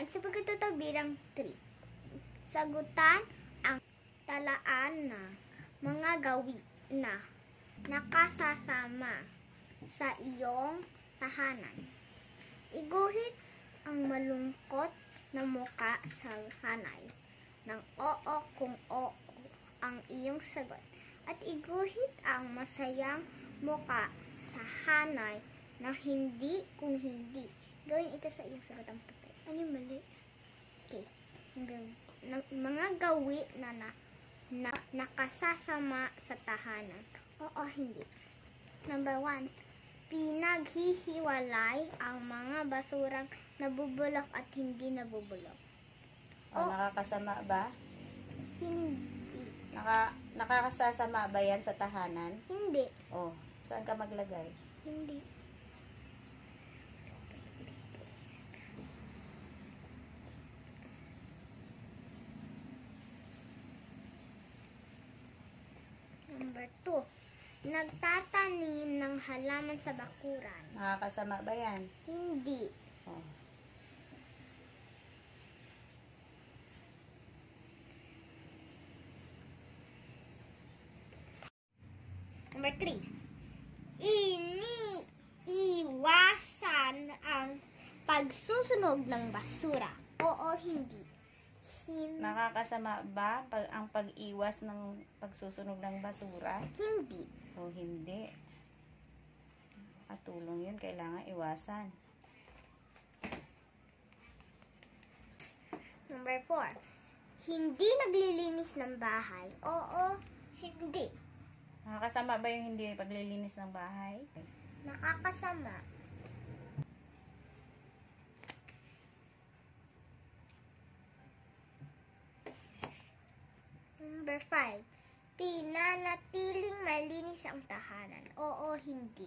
5 sa pagkatuto bilang 3. Sagutan ang talaan na mga gawi na nakasasama sa iyong tahanan. Iguhit ang malungkot na muka sa hanay ng oo kung oo ang iyong sagot at iguhit ang masayang muka sa hanay na hindi kung hindi. Gawin ito sa iyong sagot ang puti. Ano yung mali? Okay. Ang gaw- na- mga gawi na, na, na nakasasama sa tahanan. Oo, hindi. Number one, pinaghihiwalay ang mga basurang nabubulok at hindi nabubulok. O, Oh. nakakasama ba? Hindi. Naka, nakakasasama ba yan sa tahanan? Hindi. O, saan ka maglagay? Hindi. Number two, nagtatanim ng halaman sa bakuran. Nakakasama ba yan? Hindi. O, Number three, iniiwasan ang pagsusunog ng basura. Oo, hindi. Hin- nakakasama ba pag, ang pag-iwas ng pagsusunog ng basura? hindi. O hindi? Katulong yun, kailangan iwasan. Number four, hindi naglilinis ng bahay. Oo, hindi. Nakakasama ba yung hindi paglilinis ng bahay? Nakakasama. Number five, pinanatiling malinis ang tahanan. Oo, hindi.